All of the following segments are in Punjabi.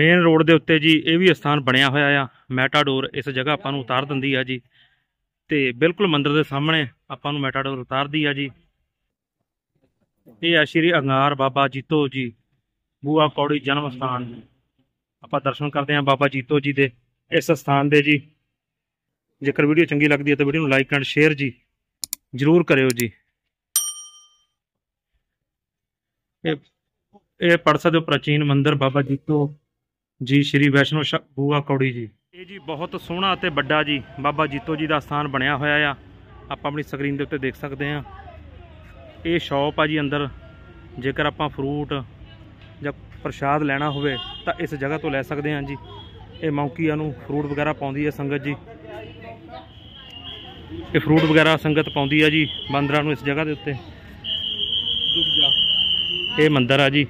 ਮੇਨ ਰੋਡ ਦੇ ਉੱਤੇ ਜੀ ਇਹ ਵੀ ਸਥਾਨ ਬਣਿਆ ਹੋਇਆ ਆ ਮੈਟਾਡੋਰ ਇਸ ਜਗ੍ਹਾ ਆਪਾਂ ਨੂੰ ਉਤਾਰ ਦਿੰਦੀ ਆ ਜੀ। ਤੇ ਬਿਲਕੁਲ ਮੰਦਿਰ ਦੇ ਸਾਹਮਣੇ ਆਪਾਂ ਨੂੰ ਮੈਟਾਡੋਰ ਉਤਾਰਦੀ ਆ ਜੀ। ਇਹ ਆ ਸ਼੍ਰੀ ਅੰਗਾਰ ਬਾਬਾ ਜੀਤੋ ਜੀ, ਬੂਆ ਕੌੜੀ ਜਨਮ ਸਥਾਨ ਆਪਾਂ ਦਰਸ਼ਨ ਕਰਦੇ ਹਾਂ ਬਾਬਾ ਜੀਤੋ ਜੀ ਦੇ ਇਸ ਸਥਾਨ ਦੇ ਜੀ। ਜੇਕਰ ਵੀਡੀਓ ਚੰਗੀ ਲੱਗਦੀ ਹੈ ਤਾਂ ਵੀਡੀਓ ਨੂੰ ਲਾਈਕ ਐਂਡ ਸ਼ੇਅਰ ਜੀ। ਜਰੂਰ ਕਰਿਓ ਜੀ। ਇਹ ਇਹ ਪੜ ਸਕਦੇ ਪ੍ਰਾਚੀਨ ਮੰਦਿਰ ਬਾਬਾ ਜੀਤੋ ਜੀ, ਸ਼੍ਰੀ ਵੈਸ਼ਨੋ ਸ਼- ਬੂਆ ਕੌੜੀ ਜੀ। ਇਹ ਜੀ ਬਹੁਤ ਸੋਹਣਾ ਅਤੇ ਵੱਡਾ ਜੀ, ਬਾਬਾ ਜੀਤੋ ਜੀ ਦਾ ਸਥਾਨ ਬਣਿਆ ਹੋਇਆ ਆ। ਆਪਾਂ ਆਪਣੀ ਸਕਰੀਨ ਦੇ ਉੱਤੇ ਦੇਖ ਸਕਦੇ ਹਾਂ। ਇਹ ਸ਼ਾਪ ਆ ਜੀ ਅੰਦਰ। ਜੇਕਰ ਆਪਾਂ ਫਰੂਟ ਜਾਂ ਪ੍ਰਸ਼ਾਦ ਲੈਣਾ ਹੋਵੇ, ਤਾਂ ਇਸ ਜਗ੍ਹਾ ਤੋਂ ਲੈ ਸਕਦੇ ਹਾਂ ਜੀ। ਇਹ ਮੌਂਕੀਆਂ ਨੂੰ ਫਰੂਟ ਵਗੈਰਾ ਪਾਉਂਦੀ ਹੈ ਸੰਗਤ ਜੀ। ਇਹ ਫਰੂਟ ਵਗੈਰਾ ਸੰਗਤ ਪਾਉਂਦੀ ਆ ਜੀ, ਬਾਂਦਰਾਂ ਨੂੰ ਇਸ ਜਗ੍ਹਾ ਦੇ ਉੱਤੇ। ਇਹ ਮੰਦਿਰ ਆ ਜੀ।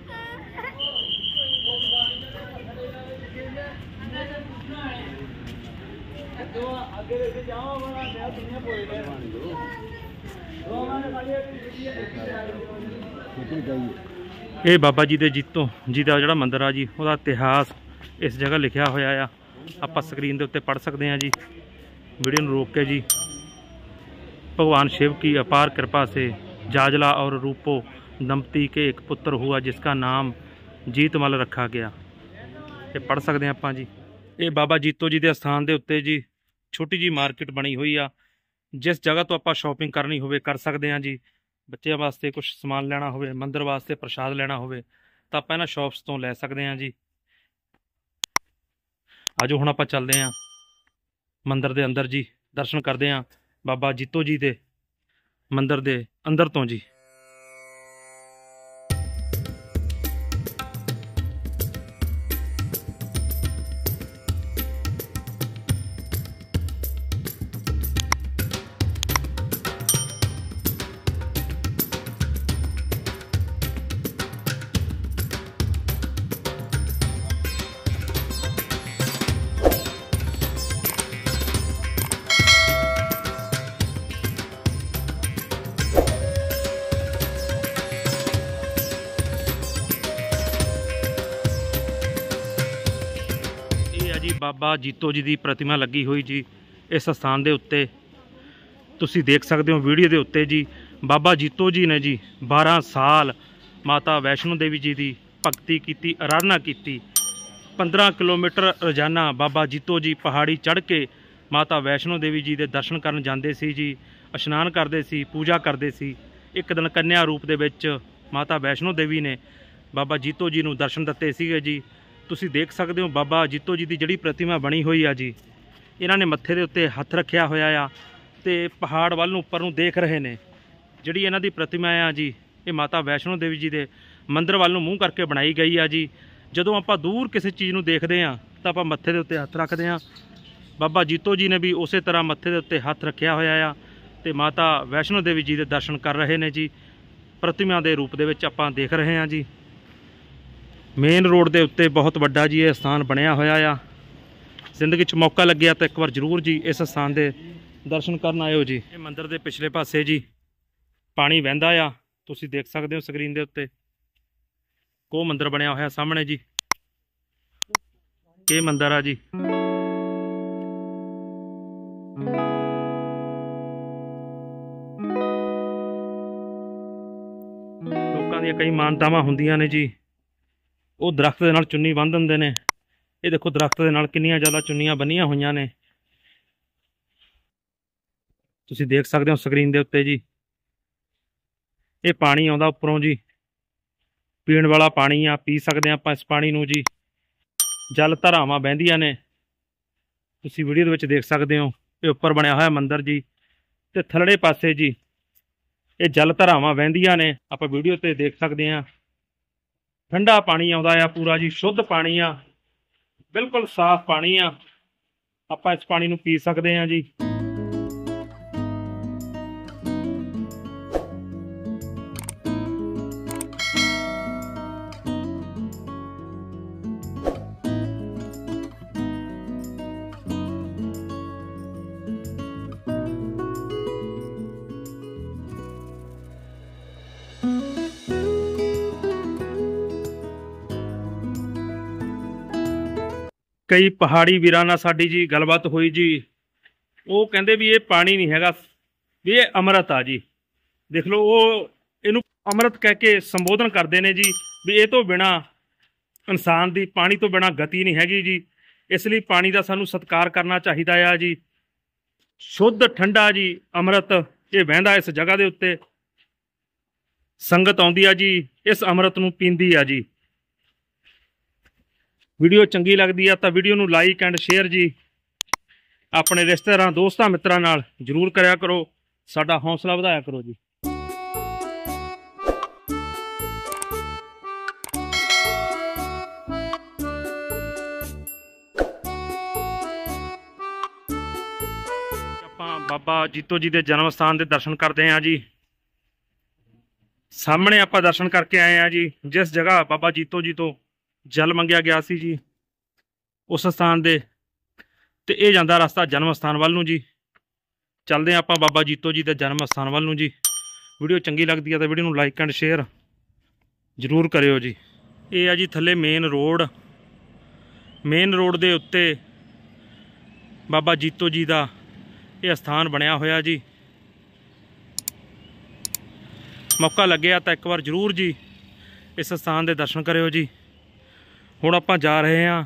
ਇਹ ਬਾਬਾ ਜੀ ਦੇ ਜੀਤੋ ਜੀ ਦਾ ਜਿਹੜਾ ਮੰਦਿਰ ਆ ਜੀ ਉਹਦਾ ਇਤਿਹਾਸ ਇਸ ਜਗ੍ਹਾ ਲਿਖਿਆ ਹੋਇਆ ਆ ਆਪਾਂ ਸਕਰੀਨ ਦੇ ਉੱਤੇ ਪੜ ਸਕਦੇ ਹਾਂ ਜੀ ਵੀਡੀਓ ਨੂੰ ਰੋਕ ਕੇ ਜੀ भगवान शिव की अपार कृपा से जाजला और रूपो दंपति के एक पुत्र हुआ जिसका नाम ਜੀਤਮਲ ਰੱਖਾ ਗਿਆ ਇਹ ਪੜ ਸਕਦੇ ਹਾਂ ਆਪਾਂ ਜੀ ਇਹ ਬਾਬਾ ਜੀਤੋ ਜੀ ਦੇ ਸਥਾਨ ਦੇ ਉੱਤੇ ਜੀ ਛੋਟੀ ਜੀ ਮਾਰਕੀਟ ਬਣੀ ਹੋਈ ਆ ਜਿਸ ਜਗ੍ਹਾ ਤੋਂ ਆਪਾਂ ਸ਼ਾਪਿੰਗ ਕਰਨੀ ਹੋਵੇ ਕਰ ਸਕਦੇ ਹਾਂ ਜੀ। ਬੱਚਿਆਂ ਵਾਸਤੇ ਕੁਝ ਸਮਾਨ ਲੈਣਾ ਹੋਵੇ, ਮੰਦਰ ਵਾਸਤੇ ਪ੍ਰਸ਼ਾਦ ਲੈਣਾ ਹੋਵੇ, ਤਾਂ ਆਪਾਂ ਇਹਨਾਂ ਸ਼ਾਪਸ ਤੋਂ ਲੈ ਸਕਦੇ ਹਾਂ ਜੀ। ਆਜੋ ਹੁਣ ਆਪਾਂ ਚੱਲਦੇ ਹਾਂ। ਮੰਦਰ ਦੇ ਅੰਦਰ ਜੀ, ਦਰਸ਼ਨ ਕਰਦੇ ਹਾਂ ਬਾਬਾ ਜੀਤੋ ਜੀ ਦੇ ਮੰਦਰ ਦੇ ਅੰਦਰ ਤੋਂ ਜੀ। ਬਾਬਾ ਜੀਤੋ ਜੀ ਦੀ ਪ੍ਰਤਿਮਾ ਲੱਗੀ ਹੋਈ ਜੀ, ਇਸ ਸਥਾਨ ਦੇ ਉੱਤੇ। ਤੁਸੀਂ ਦੇਖ ਸਕਦੇ ਹੋ ਵੀਡੀਓ ਦੇ ਉੱਤੇ ਜੀ, ਬਾਬਾ ਜੀਤੋ ਜੀ ਨੇ ਜੀ 12 ਸਾਲ ਮਾਤਾ ਵੈਸ਼ਨੋ ਦੇਵੀ ਜੀ ਦੀ ਭਗਤੀ ਕੀਤੀ, ਅਰਾਧਨਾ ਕੀਤੀ। 15 ਕਿਲੋਮੀਟਰ ਰੋਜ਼ਾਨਾ ਬਾਬਾ ਜੀਤੋ ਜੀ ਪਹਾੜੀ ਚੜ੍ਹ ਕੇ ਮਾਤਾ ਵੈਸ਼ਨੋ ਦੇਵੀ ਜੀ ਦੇ ਦਰਸ਼ਨ ਕਰਨ ਜਾਂਦੇ ਸੀ ਜੀ, ਇਸ਼ਨਾਨ ਕਰਦੇ ਸੀ, ਪੂਜਾ ਕਰਦੇ ਸੀ। ਇੱਕ ਦਿਨ ਕੰਨਿਆ ਰੂਪ ਦੇ ਵਿੱਚ ਮਾਤਾ ਵੈਸ਼ਨੋ ਦੇਵੀ ਨੇ ਬਾਬਾ ਜੀਤੋ ਜੀ ਨੂੰ ਦਰਸ਼ਨ ਦਿੱਤੇ ਸੀਗੇ ਜੀ। ਤੁਸੀਂ ਦੇਖ ਸਕਦੇ ਹੋ ਬਾਬਾ ਜੀਤੋ ਜੀ ਦੀ ਜਿਹੜੀ ਪ੍ਰਤਿਮਾ ਬਣੀ ਹੋਈ ਆ ਜੀ। ਇਹਨਾਂ ਨੇ ਮੱਥੇ ਦੇ ਉੱਤੇ ਹੱਥ ਰੱਖਿਆ ਹੋਇਆ ਆ ਤੇ ਪਹਾੜ ਵੱਲ ਨੂੰ ਉੱਪਰ ਨੂੰ ਦੇਖ ਰਹੇ ਨੇ। ਜਿਹੜੀ ਇਹਨਾਂ ਦੀ ਪ੍ਰਤਿਮਾ ਆ ਜੀ, ਇਹ ਮਾਤਾ ਵੈਸ਼ਨੋ ਦੇਵੀ ਜੀ ਦੇ ਮੰਦਿਰ ਵੱਲ ਨੂੰ ਮੂੰਹ ਕਰਕੇ ਬਣਾਈ ਗਈ ਆ ਜੀ। ਜਦੋਂ ਆਪਾਂ ਦੂਰ ਕਿਸੇ ਚੀਜ਼ ਨੂੰ ਦੇਖਦੇ ਆ, ਤਾਂ ਆਪਾਂ ਮੱਥੇ ਦੇ ਉੱਤੇ ਹੱਥ ਰੱਖਦੇ ਆ। ਬਾਬਾ ਜੀਤੋ ਜੀ ਨੇ ਵੀ ਉਸੇ ਤਰ੍ਹਾਂ ਮੱਥੇ ਦੇ ਉੱਤੇ ਹੱਥ ਰੱਖਿਆ ਹੋਇਆ ਆ ਤੇ ਮਾਤਾ ਵੈਸ਼ਨੋ ਦੇਵੀ ਜੀ ਦੇ ਦਰਸ਼ਨ ਕਰ ਰਹੇ ਨੇ ਜੀ। ਪ੍ਰਤਿਮਾ ਦੇ ਰੂਪ ਦੇ ਵਿੱਚ ਆਪਾਂ ਦੇਖ ਰਹੇ ਹਾਂ ਜੀ। ਮੇਨ ਰੋਡ ਦੇ ਉੱਤੇ ਬਹੁਤ ਵੱਡਾ ਜੀ ਇਹ ਸਥਾਨ ਬਣਿਆ ਹੋਇਆ ਆ। ਜ਼ਿੰਦਗੀ 'ਚ ਮੌਕਾ ਲੱਗਿਆ ਤਾਂ ਇੱਕ ਵਾਰ ਜ਼ਰੂਰ ਜੀ ਇਸ ਸਥਾਨ ਦੇ ਦਰਸ਼ਨ ਕਰਨ ਆਇਓ ਜੀ। ਇਹ ਮੰਦਿਰ ਦੇ ਪਿਛਲੇ ਪਾਸੇ ਜੀ, ਪਾਣੀ ਵਹਿੰਦਾ ਆ। ਤੁਸੀਂ ਦੇਖ ਸਕਦੇ ਹੋ ਸਕਰੀਨ ਦੇ ਉੱਤੇ। ਕੋ ਮੰਦਿਰ ਬਣਿਆ ਹੋਇਆ ਸਾਹਮਣੇ ਜੀ। ਇਹ ਮੰਦਿਰ ਆ ਜੀ। ਲੋਕਾਂ ਦੀਆਂ ਕਈ ਮਾਨਤਾਵਾਂ ਹੁੰਦੀਆਂ ਨੇ ਜੀ। ਉਹ ਦਰਖਤ ਦੇ ਨਾਲ ਚੁੰਨੀ ਬੰਨ੍ਹ ਦਿੰਦੇ ਨੇ। ਇਹ ਦੇਖੋ ਦਰਖਤ ਦੇ ਨਾਲ ਕਿੰਨੀਆਂ ਜ਼ਿਆਦਾ ਚੁੰਨੀਆਂ ਬੰਨੀਆਂ ਹੋਈਆਂ ਨੇ। ਤੁਸੀਂ ਦੇਖ ਸਕਦੇ ਹੋ ਸਕਰੀਨ ਦੇ ਉੱਤੇ ਜੀ। ਇਹ ਪਾਣੀ ਆਉਂਦਾ ਉੱਪਰੋਂ ਜੀ। ਪੀਣ ਵਾਲਾ ਪਾਣੀ ਆ, ਪੀ ਸਕਦੇ ਹਾਂ ਆਪਾਂ ਇਸ ਪਾਣੀ ਨੂੰ ਜੀ। ਜਲ ਧਾਰਾਵਾਂ ਵਹਿੰਦੀਆਂ ਨੇ। ਤੁਸੀਂ ਵੀਡੀਓ ਦੇ ਵਿੱਚ ਦੇਖ ਸਕਦੇ ਹੋ, ਇਹ ਉੱਪਰ ਬਣਿਆ ਹੋਇਆ ਮੰਦਿਰ ਜੀ। ਤੇ ਥੱਲੜੇ ਪਾਸੇ ਜੀ, ਇਹ ਜਲ ਧਾਰਾਵਾਂ ਵਹਿੰਦੀਆਂ ਨੇ। ਆਪਾਂ ਵੀਡੀਓ ਤੇ ਦੇਖ ਸਕਦੇ ਹਾਂ। ਠੰਡਾ ਪਾਣੀ ਆਉਂਦਾ ਆ, ਪੂਰਾ ਜੀ, ਸ਼ੁੱਧ ਪਾਣੀ ਆ, ਬਿਲਕੁਲ ਸਾਫ਼ ਪਾਣੀ ਆ। ਆਪਾਂ ਇਸ ਪਾਣੀ ਨੂੰ ਪੀ ਸਕਦੇ ਹਾਂ ਜੀ। ਕਈ ਪਹਾੜੀ ਵੀਰਾਂ ਨਾਲ ਸਾਡੀ ਜੀ ਗੱਲਬਾਤ ਹੋਈ ਜੀ। ਉਹ ਕਹਿੰਦੇ ਵੀ ਇਹ ਪਾਣੀ ਨਹੀਂ ਹੈਗਾ, ਵੀ ਇਹ ਅੰਮ੍ਰਿਤ ਆ ਜੀ। ਦੇਖ ਲਓ, ਉਹ ਇਹਨੂੰ ਅੰਮ੍ਰਿਤ ਕਹਿ ਕੇ ਸੰਬੋਧਨ ਕਰਦੇ ਨੇ ਜੀ, ਵੀ ਇਹ ਤੋਂ ਬਿਨਾ ਇਨਸਾਨ ਦੀ ਪਾਣੀ ਤੋਂ ਬਿਨਾ ਗਤੀ ਨਹੀਂ ਹੈਗੀ ਜੀ। ਇਸ ਲਈ ਪਾਣੀ ਦਾ ਸਾਨੂੰ ਸਤਿਕਾਰ ਕਰਨਾ ਚਾਹੀਦਾ ਆ ਜੀ। ਸ਼ੁੱਧ, ਠੰਡਾ ਜੀ ਅੰਮ੍ਰਿਤ, ਇਹ ਵਹਿੰਦਾ ਇਸ ਜਗ੍ਹਾ ਦੇ ਉੱਤੇ। ਸੰਗਤ ਆਉਂਦੀ ਆ ਜੀ, ਇਸ ਅੰਮ੍ਰਿਤ ਨੂੰ ਪੀਂਦੀ ਆ ਜੀ। ਵੀਡੀਓ ਚੰਗੀ ਲੱਗਦੀ ਆ ਤਾਂ ਵੀਡੀਓ ਨੂੰ ਲਾਈਕ ਐਂਡ ਸ਼ੇਅਰ ਜੀ। ਆਪਣੇ ਰਿਸ਼ਤੇਦਾਰਾਂ, ਦੋਸਤਾਂ, ਮਿੱਤਰਾਂ ਨਾਲ ਜਰੂਰ ਕਰਿਆ ਕਰੋ। ਸਾਡਾ ਹੌਸਲਾ ਵਧਾਇਆ ਕਰੋ ਜੀ। ਆਪਾਂ ਬਾਬਾ ਜੀਤੋ ਜੀ ਦੇ ਜਨਮ ਸਥਾਨ ਦੇ ਦਰਸ਼ਨ ਕਰਦੇ ਆਂ ਜੀ। ਸਾਹਮਣੇ ਆਪਾਂ ਦਰਸ਼ਨ ਕਰਕੇ ਆਏ ਆ ਜੀ, ਜਿਸ ਜਗ੍ਹਾ ਬਾਬਾ ਜੀਤੋ ਜੀ ਤੋਂ ਜਲ ਮੰਗਿਆ ਗਿਆ ਸੀ ਜੀ, ਉਸ ਸਥਾਨ ਦੇ, ਤੇ ਇਹ ਜਾਂਦਾ ਰਸਤਾ ਜਨਮ ਸਥਾਨ ਵੱਲ ਨੂੰ ਜੀ। ਚੱਲਦੇ ਹਾਂ ਆਪਾਂ ਬਾਬਾ ਜੀਤੋ ਜੀ ਦੇ ਜਨਮ ਸਥਾਨ ਵੱਲ ਨੂੰ ਜੀ। ਵੀਡੀਓ ਚੰਗੀ ਲੱਗਦੀ ਹੈ ਤਾਂ ਵੀਡੀਓ ਨੂੰ ਲਾਈਕ ਐਂਡ ਸ਼ੇਅਰ ਜ਼ਰੂਰ ਕਰਿਓ ਜੀ। ਇਹ ਆ ਜੀ ਥੱਲੇ ਮੇਨ ਰੋਡ ਮੇਨ ਰੋਡ ਦੇ ਉੱਤੇ ਬਾਬਾ ਜੀਤੋ ਜੀ ਦਾ ਇਹ ਸਥਾਨ ਬਣਿਆ ਹੋਇਆ ਜੀ। ਮੌਕਾ ਲੱਗਿਆ ਤਾਂ ਇੱਕ ਵਾਰ ਜ਼ਰੂਰ ਜੀ ਇਸ ਸਥਾਨ ਦੇ ਦਰਸ਼ਨ ਕਰਿਓ ਜੀ। ਹੁਣ ਆਪਾਂ ਜਾ ਰਹੇ ਹਾਂ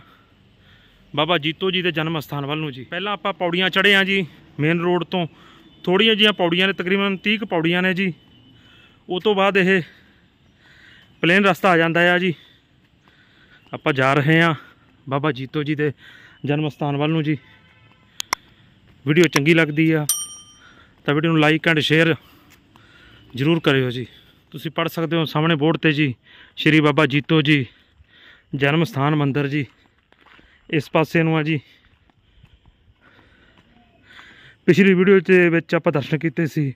ਬਾਬਾ ਜੀਤੋ ਜੀ ਦੇ ਜਨਮ ਸਥਾਨ ਵੱਲ ਨੂੰ ਜੀ। ਪਹਿਲਾਂ ਆਪਾਂ ਪੌੜੀਆਂ ਚੜ੍ਹੇ ਹਾਂ ਜੀ ਮੇਨ ਰੋਡ ਤੋਂ। ਥੋੜੀਆਂ ਜੀਆਂ ਪੌੜੀਆਂ ਨੇ, ਤਕਰੀਬਨ 30 ਕੁ ਪੌੜੀਆਂ ਨੇ ਜੀ। ਉਹ ਤੋਂ ਬਾਅਦ ਇਹ ਪਲੇਨ ਰਸਤਾ ਆ ਜਾਂਦਾ ਆ ਜੀ। ਆਪਾਂ ਜਾ ਰਹੇ ਹਾਂ ਬਾਬਾ ਜੀਤੋ ਜੀ ਦੇ ਜਨਮ ਸਥਾਨ ਵੱਲ ਨੂੰ ਜੀ। ਵੀਡੀਓ ਚੰਗੀ ਲੱਗਦੀ ਆ, ਤਾਂ ਵੀਡੀਓ ਨੂੰ ਲਾਈਕ ਐਂਡ ਸ਼ੇਅਰ ਜ਼ਰੂਰ ਕਰਿਓ ਜੀ। ਤੁਸੀਂ ਪੜ ਸਕਦੇ ਹੋ ਸਾਹਮਣੇ ਬੋਰਡ ਤੇ ਜੀ, ਸ਼੍ਰੀ ਬਾਬਾ ਜੀਤੋ ਜੀ ਜਨਮ ਸਥਾਨ ਮੰਦਿਰ ਜੀ। ਇਸ ਪਾਸੇ ਨੂੰ ਆ ਜੀ। ਪਿਛਲੀ ਵੀਡੀਓ ਦੇ ਵਿੱਚ ਆਪਾਂ ਦਰਸ਼ਨ ਕੀਤੇ ਸੀ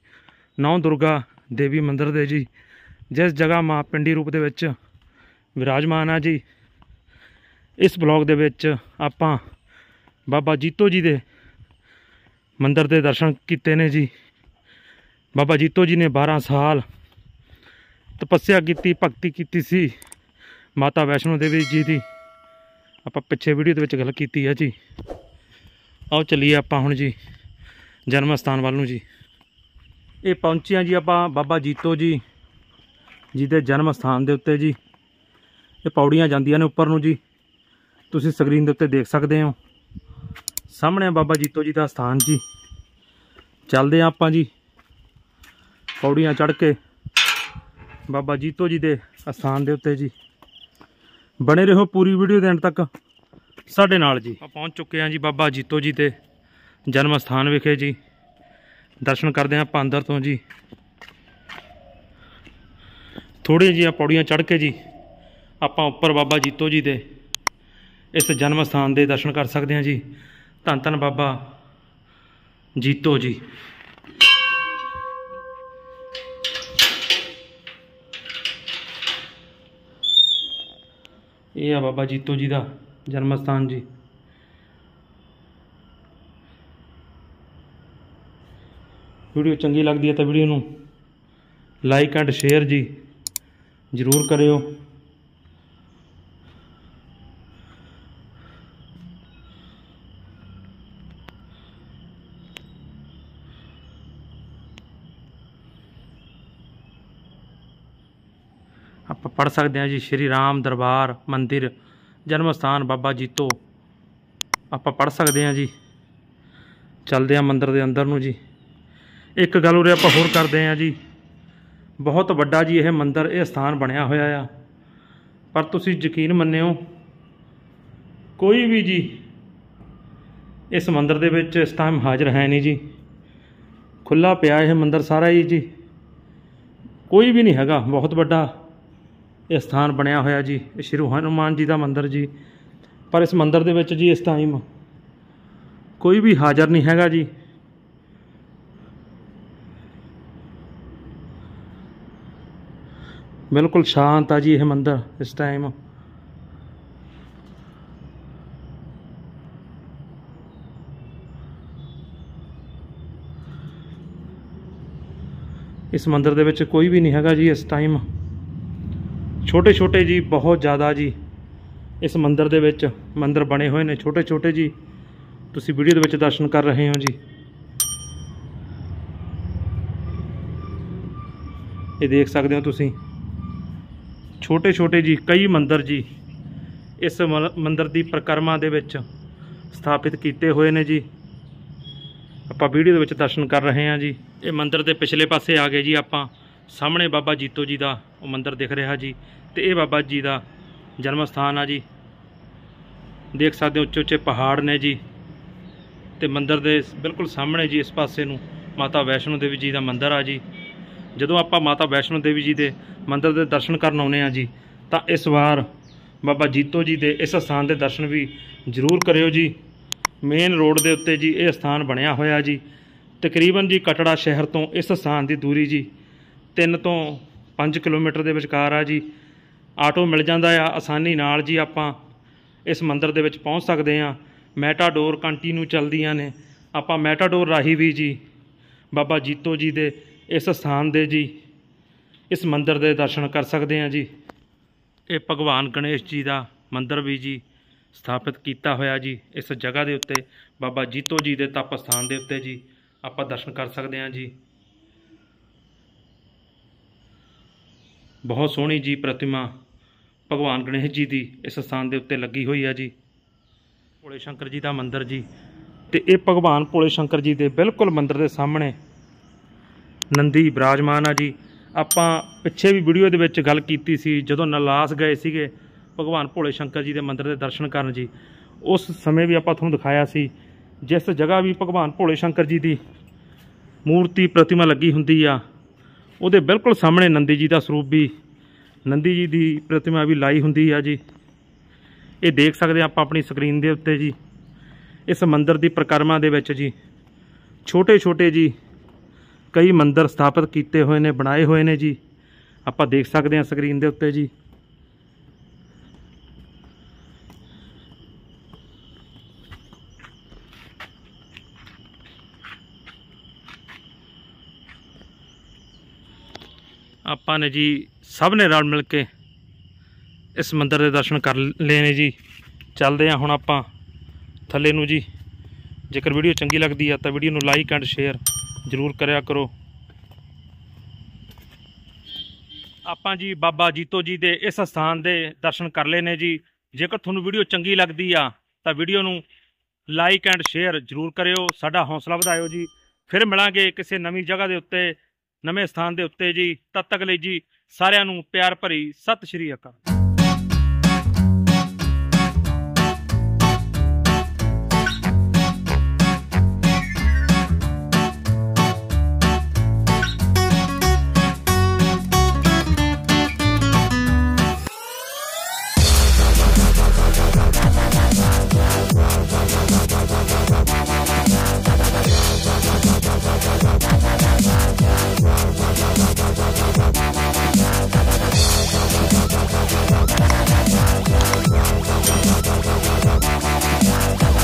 ਨੌ ਦੁਰਗਾ ਦੇਵੀ ਮੰਦਿਰ ਦੇ ਜੀ। ਜਿਸ ਜਗ੍ਹਾ ਮਾਂ ਪਿੰਡੀ ਰੂਪ ਦੇ ਵਿੱਚ ਵਿਰਾਜਮਾਨ ਆ ਜੀ। ਇਸ ਬਲੌਗ ਦੇ ਵਿੱਚ ਆਪਾਂ ਬਾਬਾ ਜੀਤੋ ਜੀ ਦੇ ਮੰਦਿਰ ਦੇ ਦਰਸ਼ਨ ਕੀਤੇ ਨੇ ਜੀ। ਬਾਬਾ ਜੀਤੋ ਜੀ ਨੇ 12 ਸਾਲ ਤਪੱਸਿਆ ਕੀਤੀ, ਭਗਤੀ ਕੀਤੀ ਸੀ। ਮਾਤਾ ਵੈਸ਼ਨੋ ਦੇਵੀ ਜੀ ਦੀ। ਆਪਾਂ ਪਿੱਛੇ ਵੀਡੀਓ ਦੇ ਵਿੱਚ ਗੱਲ ਕੀਤੀ ਹੈ ਜੀ। ਆਓ ਚੱਲੀਏ ਆਪਾਂ ਹੁਣ ਜੀ, ਜਨਮ ਸਥਾਨ ਵੱਲ ਨੂੰ ਜੀ। ਇਹ ਪਹੁੰਚੇ ਹਾਂ ਜੀ ਆਪਾਂ ਬਾਬਾ ਜੀਤੋ ਜੀ ਜੀ ਦੇ ਜਨਮ ਸਥਾਨ ਦੇ ਉੱਤੇ ਜੀ। ਇਹ ਪੌੜੀਆਂ ਜਾਂਦੀਆਂ ਨੇ ਉੱਪਰ ਨੂੰ ਜੀ। ਤੁਸੀਂ ਸਕਰੀਨ ਦੇ ਉੱਤੇ ਦੇਖ ਸਕਦੇ ਹੋ। ਸਾਹਮਣੇ ਬਾਬਾ ਜੀਤੋ ਜੀ ਦਾ ਸਥਾਨ ਜੀ। ਚੱਲਦੇ ਹਾਂ ਆਪਾਂ ਜੀ, ਪੌੜੀਆਂ ਚੜ੍ਹ ਕੇ। ਬਾਬਾ ਜੀਤੋ ਜੀ ਦੇ ਸਥਾਨ ਦੇ ਉੱਤੇ ਜੀ। ਬਣੇ ਰਹੋ ਪੂਰੀ ਵੀਡੀਓ ਦੇ ਐਂਡ ਤੱਕ। ਸਾਡੇ ਨਾਲ ਜੀ। ਆਪਾਂ ਪਹੁੰਚ ਚੁੱਕੇ ਹਾਂ ਜੀ ਬਾਬਾ ਜੀਤੋ ਜੀ ਦੇ ਜਨਮ ਸਥਾਨ ਵਿਖੇ ਜੀ। ਦਰਸ਼ਨ ਕਰਦੇ ਹਾਂ ਆਪਾਂ ਅੰਦਰ ਤੋਂ ਜੀ। ਥੋੜ੍ਹੀਆਂ ਜਿਹੀਆਂ ਪੌੜੀਆਂ ਚੜ੍ਹ ਕੇ ਜੀ ਆਪਾਂ ਉੱਪਰ ਬਾਬਾ ਜੀਤੋ ਜੀ ਦੇ ਇਸ ਜਨਮ ਸਥਾਨ ਦੇ ਦਰਸ਼ਨ ਕਰ ਸਕਦੇ ਹਾਂ ਜੀ। ਧੰਨ ਧੰਨ ਬਾਬਾ ਜੀਤੋ ਜੀ। ਇਹ ਆ ਬਾਬਾ ਜੀਤੋ ਜੀ ਦਾ ਜਨਮ ਸਥਾਨ ਜੀ। ਵੀਡੀਓ ਚੰਗੀ ਲੱਗਦੀ ਹੈ ਤਾਂ ਵੀਡੀਓ ਨੂੰ ਲਾਈਕ ਐਂਡ ਸ਼ੇਅਰ ਜੀ ਜ਼ਰੂਰ ਕਰਿਓ। ਆਪਾਂ ਪੜ ਸਕਦੇ ਹਾਂ ਜੀ, ਸ਼੍ਰੀ ਰਾਮ ਦਰਬਾਰ ਮੰਦਿਰ ਜਨਮ ਸਥਾਨ ਬਾਬਾ ਜੀਤੋ ਆਪਾਂ ਪੜ ਸਕਦੇ ਹਾਂ ਜੀ। ਚੱਲਦੇ ਹਾਂ ਮੰਦਿਰ ਦੇ ਅੰਦਰ ਨੂੰ ਜੀ। ਇੱਕ ਗੱਲ ਉਰੇ ਆਪਾਂ ਹੋਰ ਕਰਦੇ ਹਾਂ ਜੀ। ਬਹੁਤ ਵੱਡਾ ਜੀ ਇਹ ਮੰਦਿਰ, ਇਹ ਸਥਾਨ ਬਣਿਆ ਹੋਇਆ ਆ। ਪਰ ਤੁਸੀਂ ਯਕੀਨ ਮੰਨਿਓ, ਕੋਈ ਵੀ ਜੀ ਇਸ ਮੰਦਿਰ ਦੇ ਵਿੱਚ ਇਸ ਟਾਈਮ ਹਾਜ਼ਰ ਹੈ ਨਹੀਂ ਜੀ। ਖੁੱਲਾ ਪਿਆ ਇਹ ਮੰਦਿਰ ਸਾਰਾ ਹੀ ਜੀ। ਕੋਈ ਵੀ ਨਹੀਂ ਹੈਗਾ, ਬਹੁਤ ਵੱਡਾ। ਇਹ ਸਥਾਨ ਬਣਿਆ ਹੋਇਆ ਜੀ, ਇਹ ਸ਼੍ਰੀ ਹਨੂਮਾਨ ਜੀ ਦਾ ਮੰਦਿਰ ਜੀ। ਪਰ ਇਸ ਮੰਦਿਰ ਦੇ ਵਿੱਚ ਜੀ ਇਸ ਟਾਈਮ ਕੋਈ ਵੀ ਹਾਜ਼ਰ ਨਹੀਂ ਹੈਗਾ ਜੀ। ਬਿਲਕੁਲ ਸ਼ਾਂਤ ਆ ਜੀ ਇਹ ਮੰਦਿਰ ਇਸ ਟਾਈਮ ਇਸ ਮੰਦਿਰ ਦੇ ਵਿੱਚ ਕੋਈ ਵੀ ਨਹੀਂ ਹੈਗਾ ਜੀ ਇਸ ਟਾਈਮ ਛੋਟੇ ਛੋਟੇ ਜੀ, ਬਹੁਤ ਜ਼ਿਆਦਾ ਜੀ। ਇਸ ਮੰਦਿਰ ਦੇ ਵਿੱਚ ਮੰਦਿਰ ਬਣੇ ਹੋਏ ਨੇ ਛੋਟੇ ਛੋਟੇ ਜੀ। ਤੁਸੀਂ ਵੀਡੀਓ ਦੇ ਵਿੱਚ ਦਰਸ਼ਨ ਕਰ ਰਹੇ ਹੋ ਜੀ। ਇਹ ਦੇਖ ਸਕਦੇ ਹੋ ਤੁਸੀਂ। ਛੋਟੇ ਛੋਟੇ ਜੀ, ਕਈ ਮੰਦਿਰ ਜੀ, ਇਸ ਮਲ- ਮੰਦਿਰ ਦੀ ਪ੍ਰਕਰਮਾ ਦੇ ਵਿੱਚ ਸਥਾਪਿਤ ਕੀਤੇ ਹੋਏ ਨੇ ਜੀ। ਆਪਾਂ ਵੀਡੀਓ ਦੇ ਵਿੱਚ ਦਰਸ਼ਨ ਕਰ ਰਹੇ ਹਾਂ ਜੀ। ਇਹ ਮੰਦਿਰ ਦੇ ਪਿਛਲੇ ਪਾਸੇ ਆ ਗਏ ਜੀ ਆਪਾਂ। ਸਾਹਮਣੇ ਬਾਬਾ ਜੀਤੋ ਜੀ ਦਾ ਉਹ ਮੰਦਿਰ ਦਿਖ ਰਿਹਾ ਜੀ ਤੇ ਇਹ ਬਾਬਾ ਜੀ ਦਾ ਜਨਮ ਸਥਾਨ ਆ ਜੀ। ਦੇਖ ਸਕਦੇ ਹੋ ਉੱਚੇ ਉੱਚੇ ਪਹਾੜ ਨੇ ਜੀ ਤੇ ਮੰਦਿਰ ਦੇ ਬਿਲਕੁਲ ਸਾਹਮਣੇ ਜੀ ਇਸ ਪਾਸੇ ਨੂੰ ਮਾਤਾ ਵੈਸ਼ਨੋ ਦੇਵੀ ਜੀ ਦਾ ਮੰਦਿਰ ਆ ਜੀ। ਜਦੋਂ ਆਪਾਂ ਮਾਤਾ ਵੈਸ਼ਨੋ ਦੇਵੀ ਜੀ ਦੇ ਮੰਦਿਰ ਦੇ ਦਰਸ਼ਨ ਕਰਨ ਆਉਨੇ ਆ ਜੀ, ਤਾਂ ਇਸ ਵਾਰ ਬਾਬਾ ਜੀਤੋ ਜੀ ਦੇ ਇਸ ਸਥਾਨ ਦੇ ਦਰਸ਼ਨ ਵੀ ਜ਼ਰੂਰ ਕਰਿਓ ਜੀ। ਮੇਨ ਰੋਡ ਦੇ ਉੱਤੇ ਜੀ ਇਹ ਸਥਾਨ ਬਣਿਆ ਹੋਇਆ ਜੀ। ਤਕਰੀਬਨ ਜੀ ਕਟੜਾ ਸ਼ਹਿਰ ਤੋਂ ਇਸ ਸਥਾਨ ਦੀ ਦੂਰੀ ਜੀ 3 ਤੋਂ 5 ਕਿਲੋਮੀਟਰ ਦੇ ਵਿਚਕਾਰ ਆ ਜੀ। ਆਟੋ ਮਿਲ ਜਾਂਦਾ ਆ, ਆਸਾਨੀ ਨਾਲ ਜੀ ਆਪਾਂ ਇਸ ਮੰਦਿਰ ਦੇ ਵਿੱਚ ਪਹੁੰਚ ਸਕਦੇ ਆ। ਮੈਟਾਡੋਰ ਕੰਟੀਨਿਊ ਚੱਲਦੀਆਂ ਨੇ। ਆਪਾਂ ਮੈਟਾਡੋਰ ਰਾਹੀਂ ਵੀ ਜੀ, ਬਾਬਾ ਜੀਤੋ ਜੀ ਦੇ ਇਸ ਸਥਾਨ ਦੇ ਜੀ, ਇਸ ਮੰਦਿਰ ਦੇ ਦਰਸ਼ਨ ਕਰ ਸਕਦੇ ਆ ਜੀ। ਇਹ ਭਗਵਾਨ ਗਣੇਸ਼ ਜੀ ਦਾ ਮੰਦਿਰ ਵੀ ਜੀ ਸਥਾਪਿਤ ਕੀਤਾ ਹੋਇਆ ਜੀ। ਇਸ ਜਗ੍ਹਾ ਦੇ ਉੱਤੇ ਬਾਬਾ ਜੀਤੋ ਜੀ ਦੇ ਤਪ ਸਥਾਨ ਦੇ ਉੱਤੇ ਜੀ ਆਪਾਂ ਦਰਸ਼ਨ ਕਰ ਸਕਦੇ ਹਾਂ ਜੀ। ਬਹੁਤ ਸੋਹਣੀ ਜੀ ਪ੍ਰਤਿਮਾ ਭਗਵਾਨ ਗਣੇਸ਼ ਜੀ ਦੀ ਇਸ ਸਥਾਨ ਦੇ ਉੱਤੇ ਲੱਗੀ ਹੋਈ ਹੈ ਜੀ। ਭੋਲੇ ਸ਼ੰਕਰ ਜੀ ਦਾ ਮੰਦਿਰ ਜੀ। ਤੇ ਇਹ ਭਗਵਾਨ ਭੋਲੇ ਸ਼ੰਕਰ ਜੀ ਦੇ ਬਿਲਕੁਲ ਮੰਦਿਰ ਦੇ ਸਾਹਮਣੇ ਨੰਦੀ ਬਿਰਾਜਮਾਨ ਆ ਜੀ। ਆਪਾਂ ਪਿੱਛੇ ਵੀ ਵੀਡੀਓ ਦੇ ਵਿੱਚ ਗੱਲ ਕੀਤੀ ਸੀ, ਜਦੋਂ ਨਲਾਸ ਗਏ ਸੀਗੇ, ਭਗਵਾਨ ਭੋਲੇ ਸ਼ੰਕਰ ਜੀ ਦੇ ਮੰਦਿਰ ਦੇ ਦਰਸ਼ਨ ਕਰਨ ਜੀ। ਉਸ ਸਮੇਂ ਵੀ ਆਪਾਂ ਤੁਹਾਨੂੰ ਦਿਖਾਇਆ ਸੀ, ਜਿਸ ਜਗ੍ਹਾ ਵੀ ਭਗਵਾਨ ਭੋਲੇ ਸ਼ੰਕਰ ਜੀ ਦੀ ਮੂਰਤੀ ਪ੍ਰਤਿਮਾ ਲੱਗੀ ਹੁੰਦੀ ਆ ਉਹਦੇ ਬਿਲਕੁਲ ਸਾਹਮਣੇ ਨੰਦੀ ਜੀ ਦਾ ਸਰੂਪ ਵੀ, ਨੰਦੀ ਜੀ ਦੀ ਪ੍ਰਤਿਮਾ ਵੀ ਲਾਈ ਹੁੰਦੀ ਆ ਜੀ। ਇਹ ਦੇਖ ਸਕਦੇ ਆਪਾਂ ਆਪਣੀ ਸਕਰੀਨ ਦੇ ਉੱਤੇ ਜੀ। ਇਸ ਮੰਦਿਰ ਦੀ ਪ੍ਰਕਰਮਾ ਦੇ ਵਿੱਚ ਜੀ ਛੋਟੇ ਛੋਟੇ ਜੀ, ਕਈ ਮੰਦਿਰ ਸਥਾਪਿਤ ਕੀਤੇ ਹੋਏ ਨੇ, ਬਣਾਏ ਹੋਏ ਨੇ ਜੀ। ਆਪਾਂ ਦੇਖ ਸਕਦੇ ਹਾਂ ਸਕਰੀਨ ਦੇ ਉੱਤੇ ਜੀ। ਆਪਾਂ ਨੇ ਜੀ ਸਭ ਨੇ ਰਲ ਮਿਲ ਕੇ ਇਸ ਮੰਦਿਰ ਦੇ ਦਰਸ਼ਨ ਕਰ ਲਏ ਨੇ ਜੀ। ਚੱਲਦੇ ਹਾਂ ਹੁਣ ਆਪਾਂ ਥੱਲੇ ਨੂੰ ਜੀ। ਜੇਕਰ ਵੀਡੀਓ ਚੰਗੀ ਲੱਗਦੀ ਆ ਤਾਂ ਵੀਡੀਓ ਨੂੰ ਲਾਈਕ ਐਂਡ ਸ਼ੇਅਰ ਜ਼ਰੂਰ ਕਰਿਆ ਕਰੋ। ਆਪਾਂ ਜੀ ਬਾਬਾ ਜੀਤੋ ਜੀ ਦੇ ਇਸ ਸਥਾਨ ਦੇ ਦਰਸ਼ਨ ਕਰ ਲਏ ਨੇ ਜੀ। ਜੇਕਰ ਤੁਹਾਨੂੰ ਵੀਡੀਓ ਚੰਗੀ ਲੱਗਦੀ ਆ ਤਾਂ ਵੀਡੀਓ ਨੂੰ ਲਾਈਕ ਐਂਡ ਸ਼ੇਅਰ ਜ਼ਰੂਰ ਕਰਿਓ। ਸਾਡਾ ਹੌਸਲਾ ਵਧਾਇਓ ਜੀ। ਫਿਰ ਮਿਲਾਂਗੇ ਕਿਸੇ ਨਵੀਂ ਜਗ੍ਹਾ ਦੇ ਉੱਤੇ। ਨਵੇਂ ਸਥਾਨ ਦੇ ਉੱਤੇ ਜੀ। ਤਦ ਤੱਕ ਲਈ ਜੀ ਸਾਰਿਆਂ ਨੂੰ ਪਿਆਰ ਭਰੀ ਸਤਿ ਸ਼੍ਰੀ ਅਕਾਲ।